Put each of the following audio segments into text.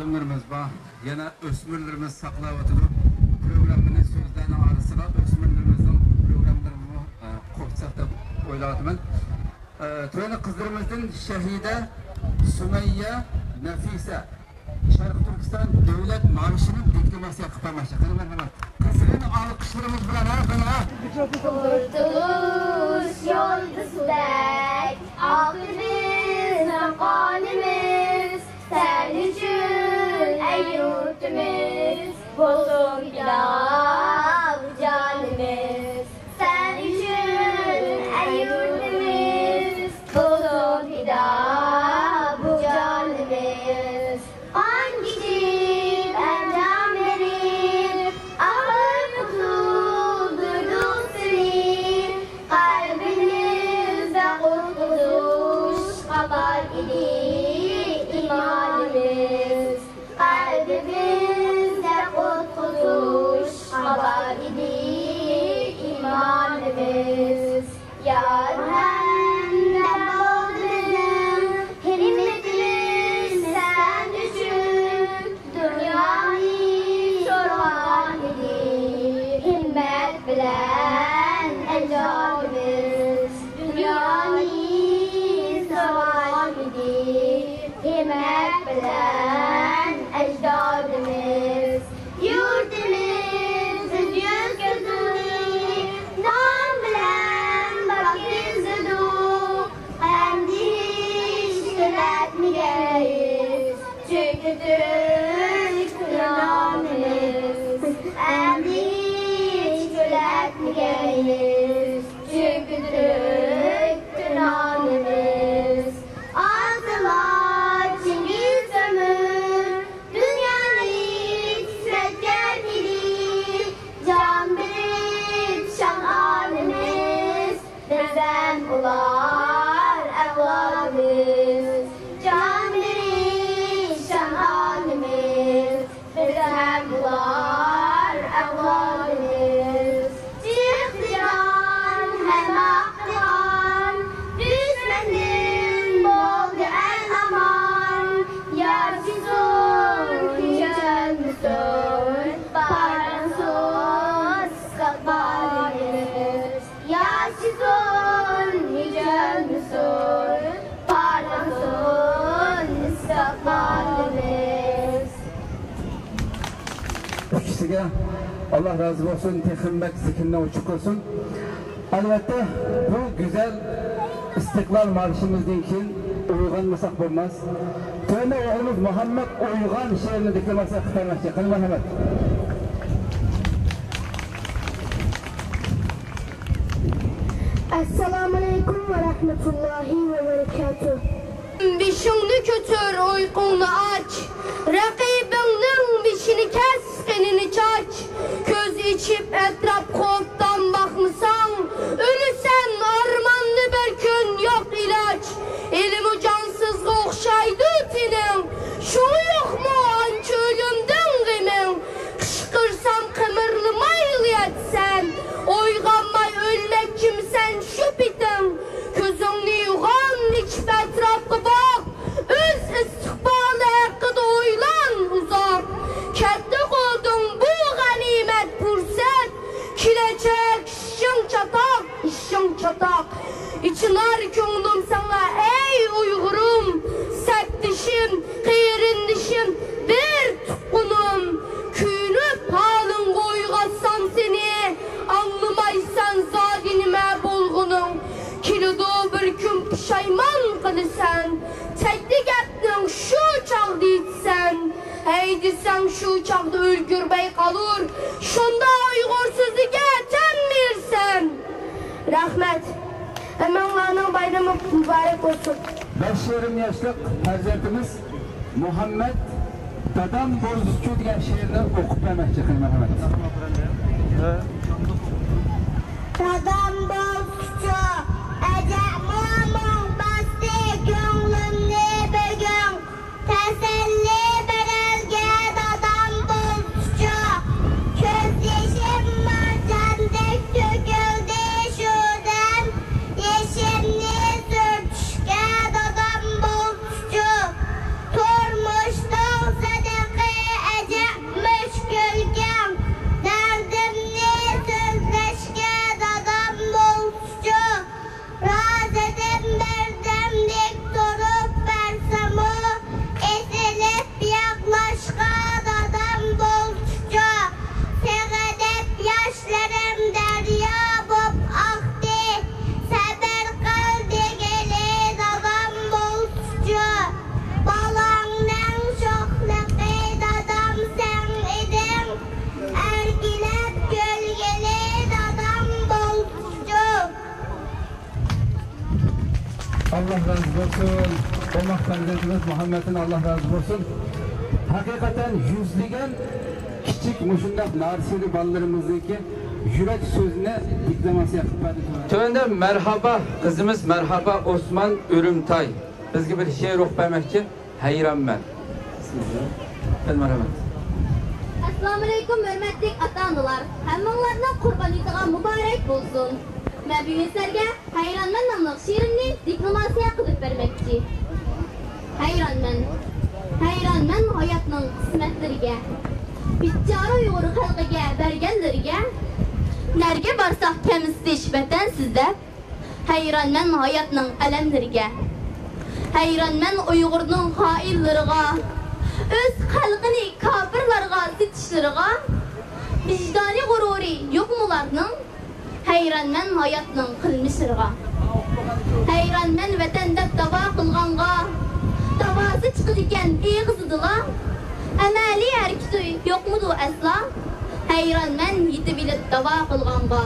nurg'un olimlarimiz bor. Yana o'smirlarimiz saqlayotidi. Programmani so'zlarni orasida o'smirlarimizning programmalarini qo'shsak deb o'ylayapman. Töveni qizlarimizdan Shahida Sumayya Nafisa Sharq Turkiston davlat maoshini deklamasiya qilib qo'ymoqchi. Qani marhamat. Qizlarni olqishlarimiz bilan ha, qani ha. Kurtuluş Akdeniz makalimiz Sen için ey yurtimiz Bozuk pilav canimiz rozi bo'lsin texmbak sekindan uchiq qilsin albatta bu go'zal istiqlol marshimizdan keyin uyg'onmasak bo'lmas tuanda o'g'limiz muhammad uyg'on she'rini deklamasiya qilib qo'ymoqchi qani marhamat Esselamu Aleyküm ve Rahmetullahi ve Berekatuhu. Bişini götür uykunu aç. Rakibinin bişini kes çaç. Göz içip etraf koptan bakmışsan işin çatak. İçinar sana. Ey uygurum. Sert dişim, kıyırın dişim. Bir tutkunum Küynüp halın koygasam seni. Anlamaysan zadinime bulgunum Kilido bir gün pişayman kılısan Tekli gepnin şu çağda içsen Heydi sen şu çağda ülgürbey kalır. Şunda rahmat. Imomlarning bayrami muborak bo'lsin besh yarim yoshlik farzandimiz muhammad dadam bo'zchi degan she'rni o'qib bermoqchi marhamat dadam bo'zchi Allah razı olsun. Hakikaten yüzlügen küçük muşundaq narsili ballarımızdaki yürek sözüne diklemasi yapıp verdi. Tövende merhaba kızımız merhaba Osman Ürümtay. Bizge bir şiir okup vermekçi hayran ben. Ben merhaba. Assalamu alaykum hörmetlik ata-analar. Hammanglarning Qurbonitiga muborak bo'lsin. Men bugun sizlarga Hayronman nomli she'rimni deklamatsiya qilib bermoqchi. Hayronman. Hayronman hayotning qismatlariga. Bichora Uyg'ur xalqiga berganlariga. Narga borsoq kamsiz vatan sizda. Hayronman hayotning alamlariga. Hayronman Uyg'urning xoinlariga. o'z xalqini kofirlarga sitishlariga. Vijdoni g'ururi yo'qmularning. Hayronman hayotning qilmishlariga. Hayronman vatanda davo qilganga. Davosi chiqadigan eg'izidila. Amaliy harakati yo'qmidi asla? Hayronman yetib bilib davo qilganga.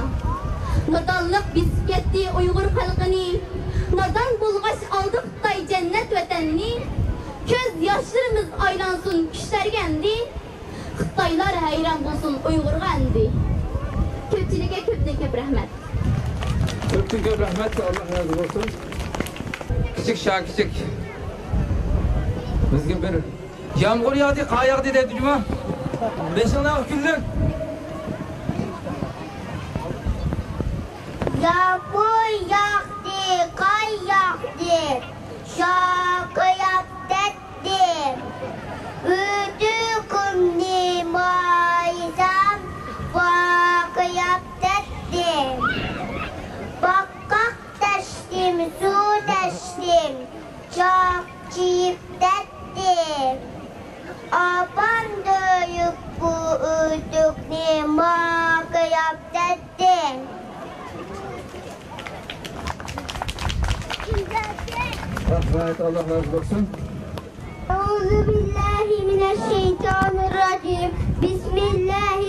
Nodonliq bisib ketdi Uyg'ur xalqini. Nodon bo'lg'ash oldi Xitoy jannat vatanini. Ko'z yoshlarimiz aylansın kuchlarga endi. Xitoylar hayron bo'lsin Uyg'urga endi. Ko'pchilikka ko'pdan ko'p rahmat. Öptün gör rahmet Allah razı olsun. Küçük şah Bizge bir yağmur yağdı, kar yağdı dedi cuma. Beşinler güldün. Yağmur yağdı, kar yağdı. Şarkı ödük ne makı yap dedim. Rahmet Allah razı olsun. أعوذ بالله من الشيطان الرجيم بسم الله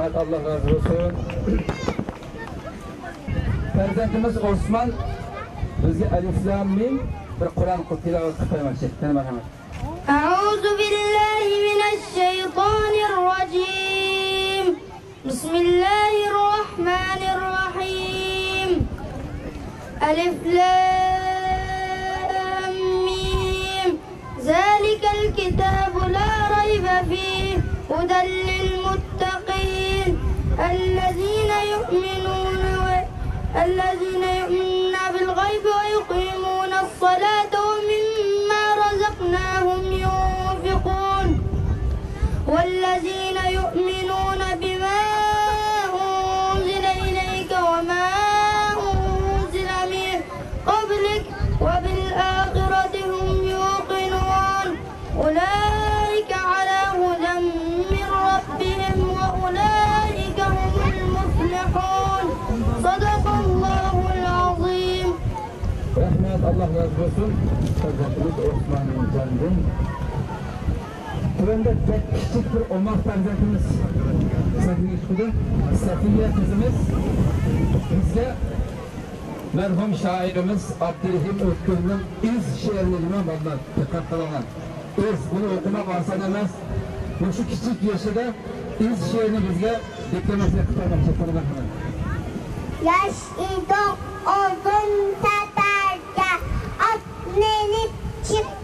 Rahmet Allah razı olsun. Farzandimiz Osman bizga Mim bir Qur'on o'qib tilovat qilib qo'ymoqchi. Yana marhamat. أعوذ بالله من الشيطان الرجيم بسم الله الرحمن الرحيم ألف لام ذلك الكتاب لا ريب فيه هدى للمتقين الذين يؤمنون. الذين يؤمنون بالغيب ويقيمون الصلاة ومما رزقناهم ينفقون والذين يؤمنون Allah razı olsun. Farzandimiz Osman'ın canından. Tuvanda pek küçük bir Omar farzandimiz sahne çıktı. Safiye kızımız bizge merhum şairimiz Abdülhim Özgür'ün iz şiirlerine valla dikkat kılanan. İz bunu okumak asan emez. Bu şu küçük yaşında iz şiirini bizge diklemesine kıtlamak çekmeni Yaş idim uzun seferge Atlenip çıkkanda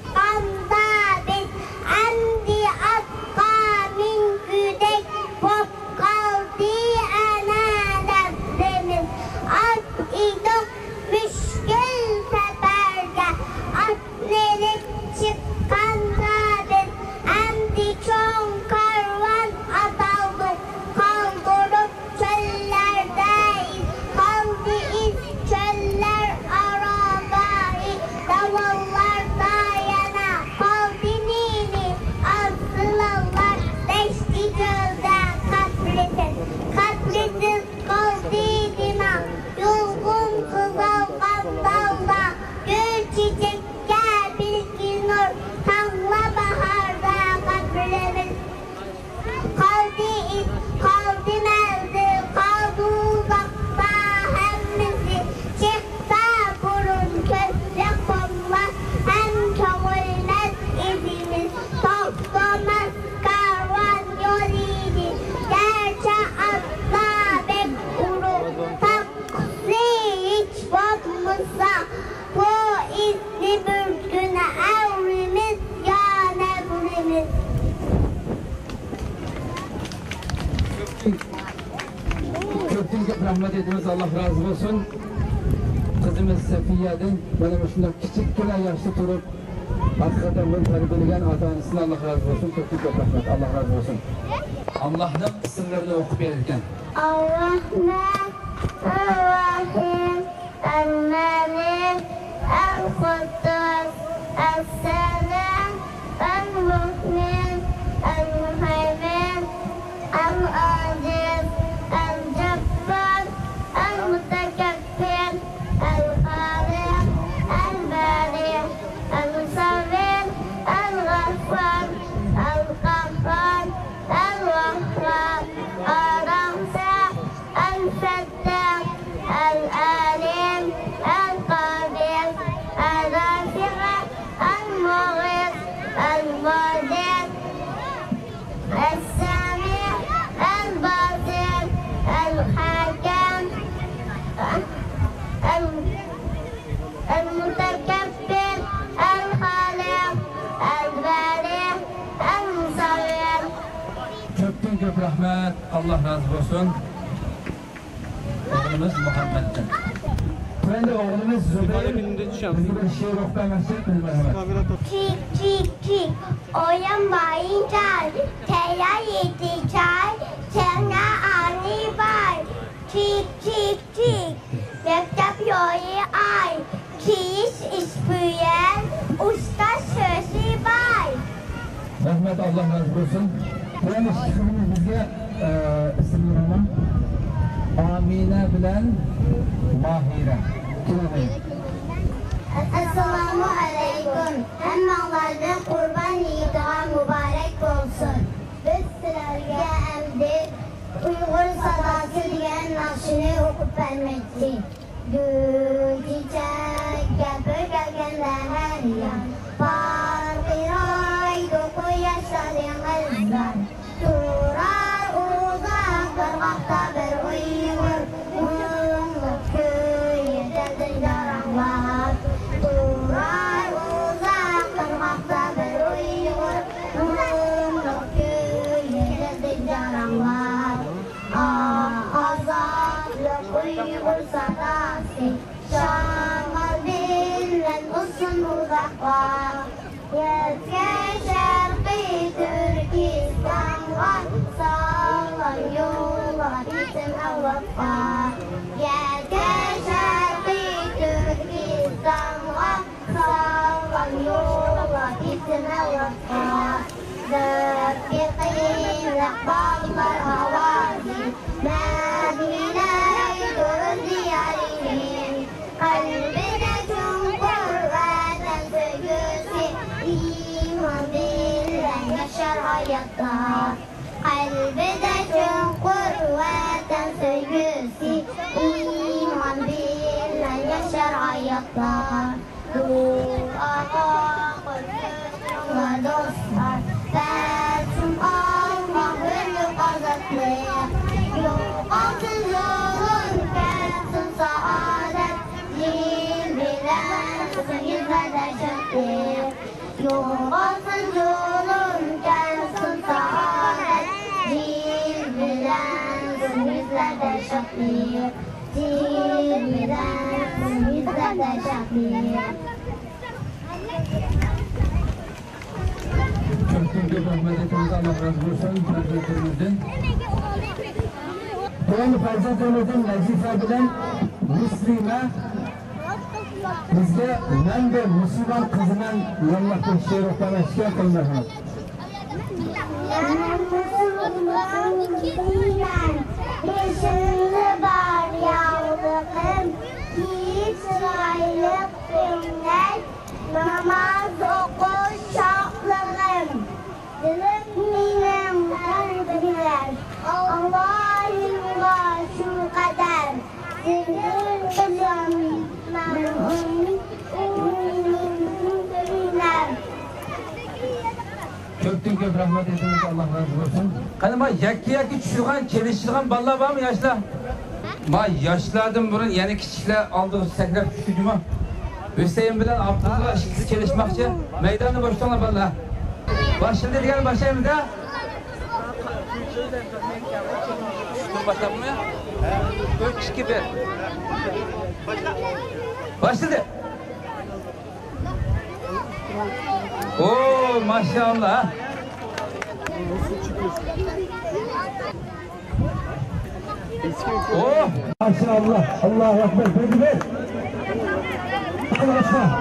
Baba, bu izni bir gün evrimiz, ya nevrimiz. Köftünce rahmet ediniz, Allah razı olsun. Kızımız Sefiye'den, benim şunda küçük güne yaşlı durup, hakikaten bunu terbiyeleyen ata Allah razı olsun, köftünce rahmet, Allah razı olsun. Allah'ın sırlarını okup verirken. Allah'ın, Allah'ın. الملك القدوس السلام Allah razı olsun. Oğlumuz Muhammed'den. Ben de oğlumuz Zübeyir. Bizi bir şiir okuyamayacak mıyız merhamet? Tik tik tik oyamayınca teya yedi çay Tena ani bay Tik tik tik Mektep yoyu ay Kis ispüyen Usta sözü bay Rahmet Allah razı olsun. Yani şiirimiz e, isimli hanım. Amine bilen Mahire. Esselamu Aleyküm Hemmalardan kurban yiydiği mübarek olsun Biz sizlerge emdi Uygur sadası diyen naşını okup vermekti Gül Baju. Köpten köp rahmet ediniz. Allah razı olsun. Terbiyelerimizden. Değerli Ferzatemizin Nazife bilen Müslüme ben de Müslüman kızından yollattığım şiir okuma şikayet kılın merhamet. Yaşını var yavrum günler Namaz oku şaklığım Dilim kalbiler Allah'ım var şu kadar. Kızım Ümminim Köpten köp rahmet ediniz. Allah razı olsun. Hani ma yakki yakki tushirgan, kelishtirgan bolalar bormi yoshlar? Ma yoshlardan burun yana kichiklar oldi sakrab tushdimi? Husayn bilan Abdulla ikisi kelishmoqchi. Maydonni boshlaylar bolalar. Boshlaydi degan boshlaymiz-da. Dur başladın mı? 3, 2, 1. Başladı. Maşallah. Oh Maşallah. Allahu Ekber. Bir. Allah aşkına.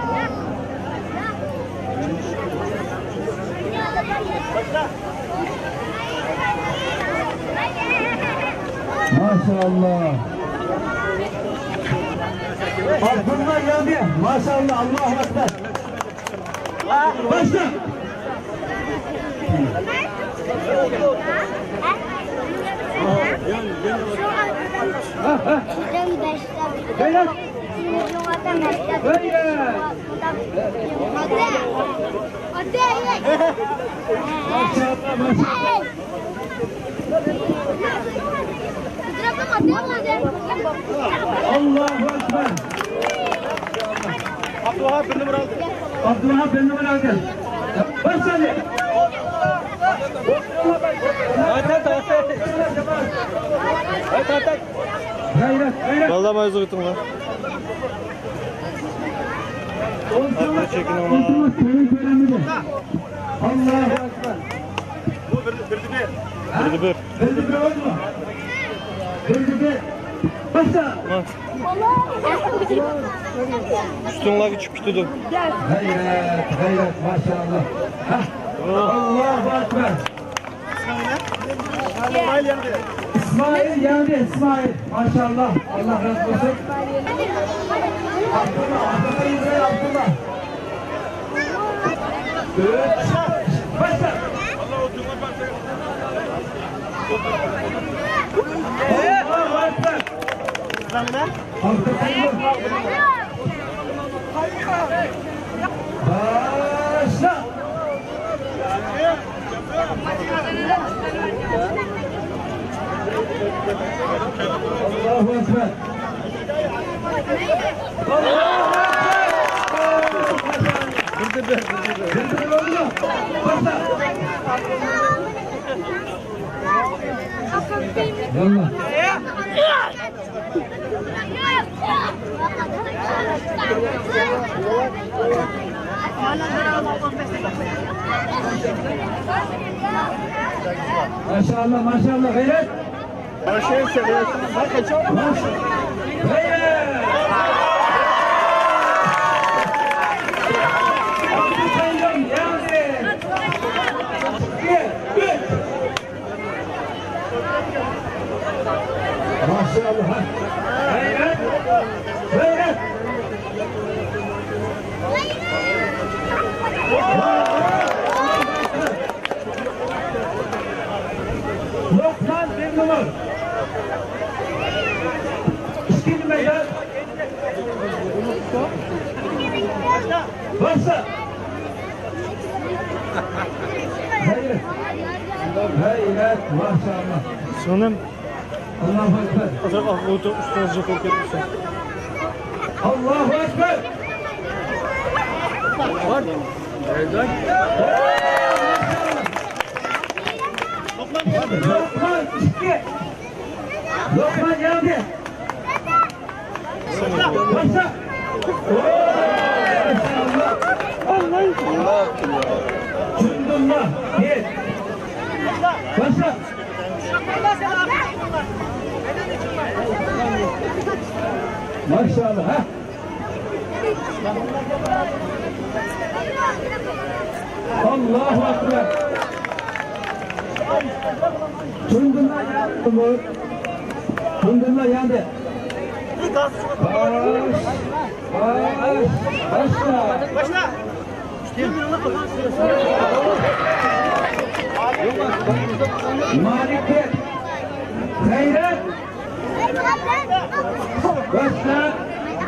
Maşallah. Abdullah Yami. Maşallah. Allahu Ekber. Başla. Beyler. Beyler. Hadi. Hadi. Maşallah. Maşallah. Allahu Ekber. Abdullah bir numara aldı. Abdullah bir numara aldı. Başla. Vallahi mazlutum lan. Ultima, çekin ama. ultima köyün törenidir. Allahu Ekber. Hadi bir. Bildi bir oldu. Bildi bir. Başla. Üstünle küçük tutuldum. Gayret, gayret maşallah. Hah. Allahu Ekber. İsmail geldi İsmail. Maşallah. Allah razı olsun. Abdullah, Abdullah İbrahim Abdullah. Üç. Başla. Allahu Ekber. Abdullah. Başla. Allahu Ekber. Bildirin oldu. Maşallah maşallah gayret. Maş- Gayret. Maşallah. Gayret. Gayret. Lokman numara. İkinci meydan. Başla. Hayret. Hayret maşallah. Sanırım Allahu Ekber. Azak akıllı üstüne zıcak olup gitmişsin. Allahu Ekber. Lokman iki. Lokman geldi. Maşallah. Cundullah. Bir. Başla. Maşallah. Ha? Allahu Ekber. Cundullah yandı? Cundullah yandı. Baş. Baş. Başla. Malik bir. Gayret. Başla.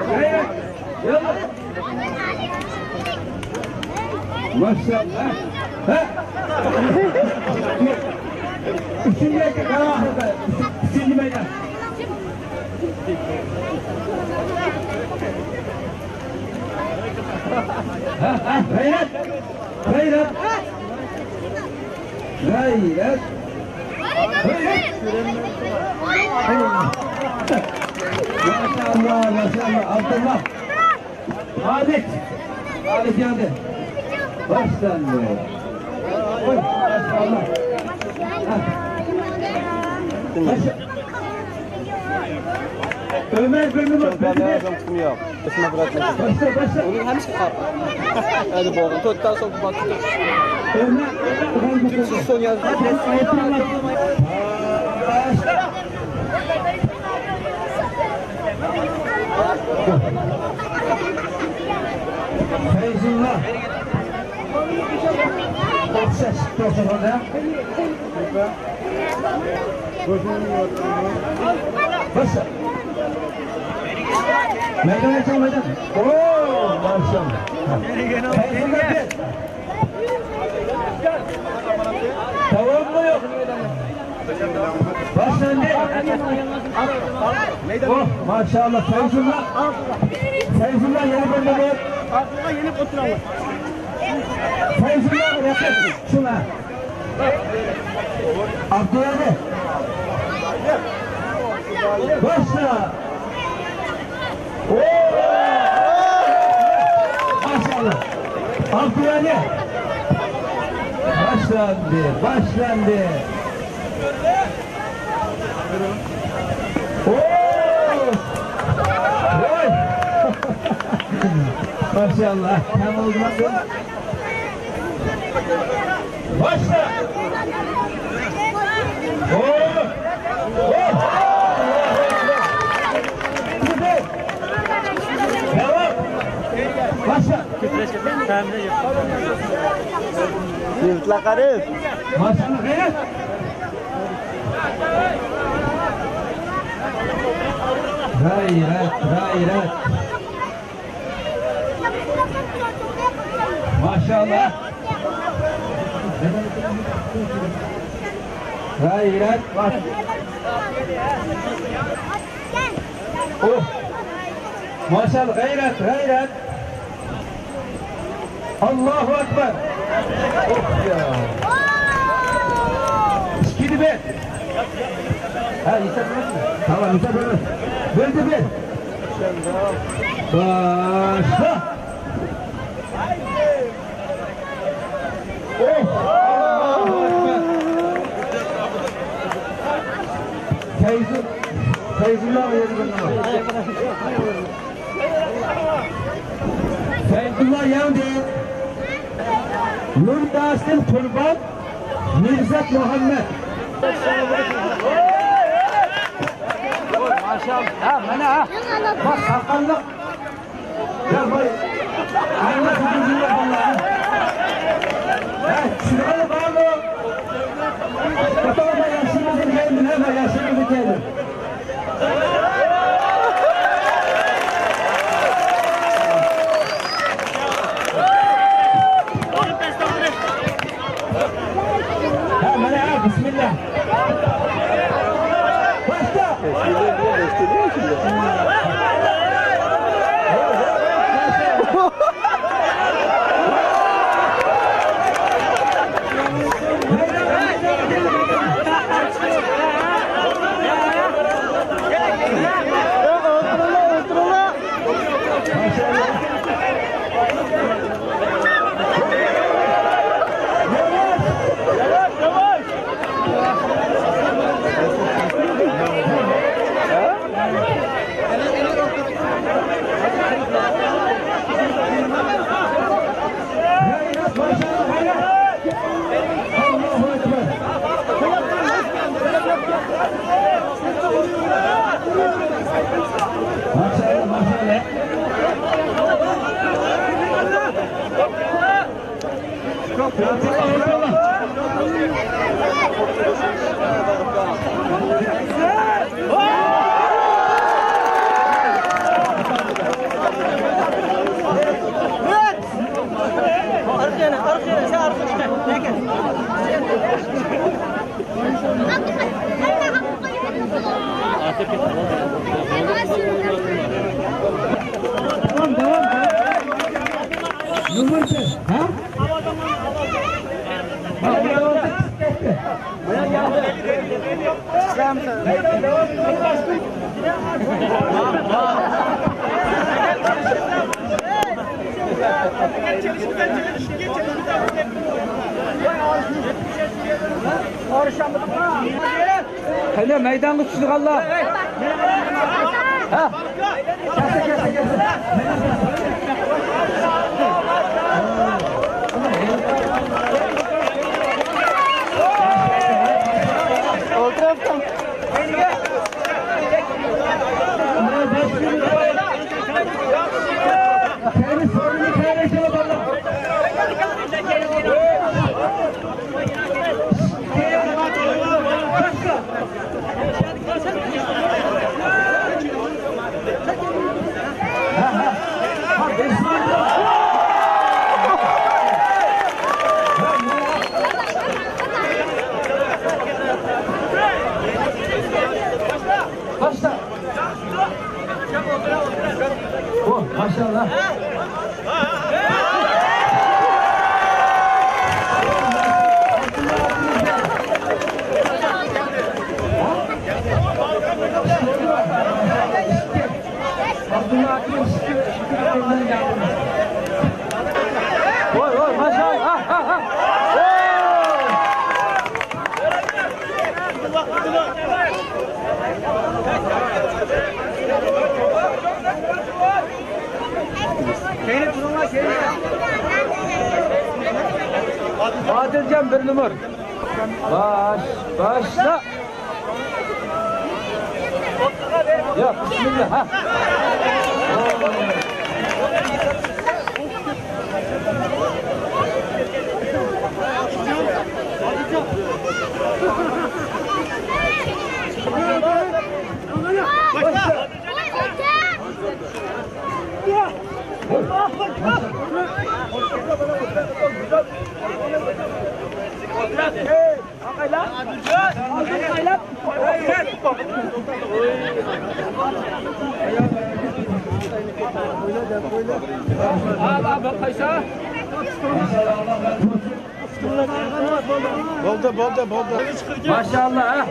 Gayret. Yallah. Maşallah. Ha? Üçüncü karahada. Üçüncü meydan. Ha, ha, gayret. Gayret. Gayret. Maşallah, maşallah. Abdullah. Halit. Halit geldi. Baştan be. Oy, maşallah. Maşa- Ömer bölümü bak. Başla, başla. Hadi boğulun. To'rtta so'ng botdi. Ömer. Ömer kızı. So'ng yozdi. Başla. Feyzullah. Okşaş. Okşaş orada. Başla. Meydan açalım meydan. Oo, maşallah. Feyzullah gel. Tamam mı yok? Başlandı. Oh maşallah Feyzullah. Feyzullah yeni bölümü. Aklına yeni oturalım. Feyzullah rakip şuna. Abdülhadi. Başla. Maşallah. Abdülhadi. Başlandı, başlandı. Maşallah. Tam oldu bak. Başla. Oo! Oh! Süper. Devam. Başla. Yurtlakarız. Maşallah gayret. Gayret, gayret. Maşallah. Gayret var. Oh. Maşallah gayret, gayret. Allahu Ekber. Oh ya. İkili bir. Ha İsa bölmez? Tamam İsa bölmez. Böldü bir. Başla. Oh! Allahu Ekber. Feyzul, Feyzullah yendi. Nur Dasim Kurban, Mirzat Muhammed. Maşallah. Ha, mana ha. Bak sakallı. Ya bay. Ayna kızıyla vallahi. Ha, şuraya bağlı. Bakalım yaşımızı geldi, hemen yaşımızı geldi. Ha, Hele meydan kutusu Allah. Ha. taraftan. Kendi sorunu kendi çalıp Bolda bolda. Maşallah ha.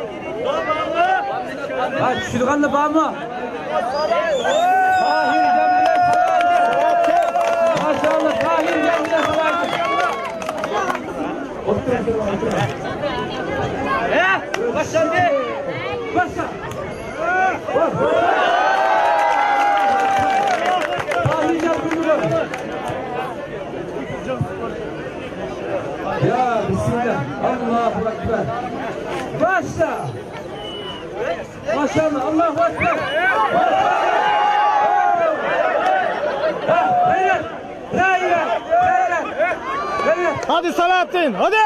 Ha Şırganlı bağ mı? Tahir Cemile Salaycı. Maşallah Tahir Cemile Salaycı. He? Başlandı. Başla. Tahir Cemile Ya Bismillah. Allahu Ekber. Başla. Maşallah. Allahu Ekber. Ha, Beyler. Beyler. Beyler. Beyler. Hadi Salahattin hadi.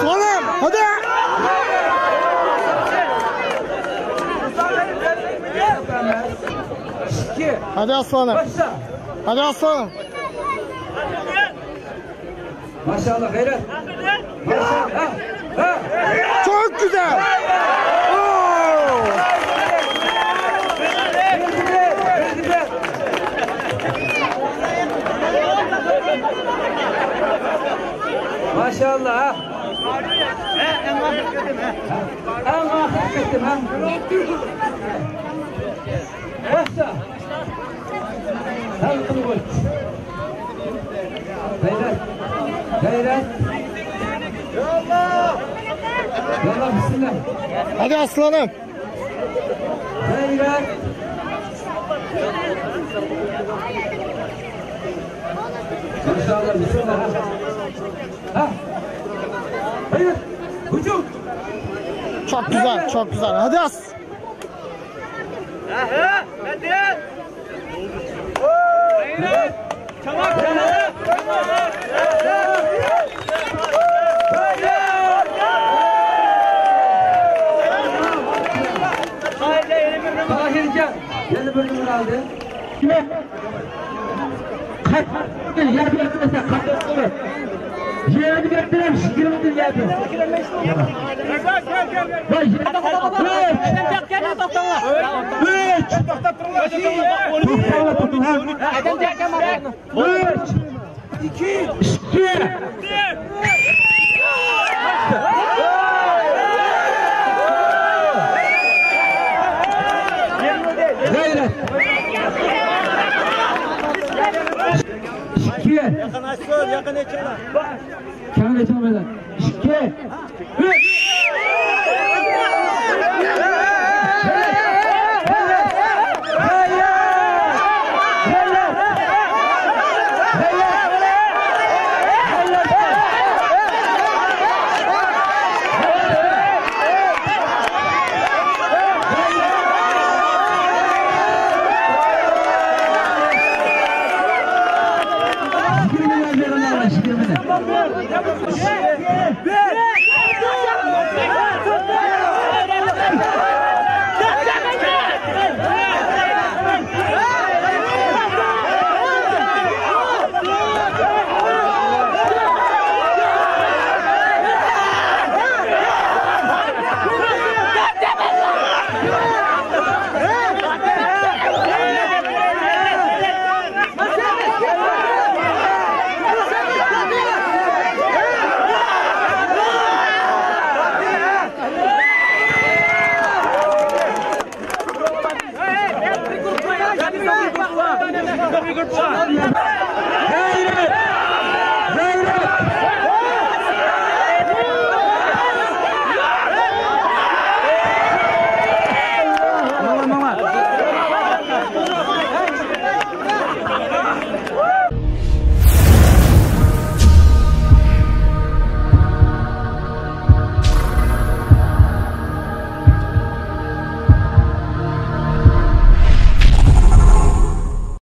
Salam, hadi. Hadi aslanım. Hadi aslanım. Maşallah gayret. Maşallah. Çok güzel. Maşallah ha. En ahir gittim ha. Başla. Sen kılıç. Beyler. Beyler. Yallah. Yallah bismillah. Hadi aslanım. Beyler. Maşallah bismillah. Çok güzel, çok güzel. Hadi as. Hadi. Çabuk, Yeni bir numara aldı. Kime? Kaç? Yer bir yaptı mesela. Kaç? Yer bir yaptı. Yer bir yaptı. 5, 4, 3, 2, 2, İki. Yakın açıyor, yakın açıyor. Kemal Ethem Bey'den. İki. Üç.